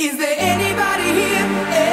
Is there anybody here?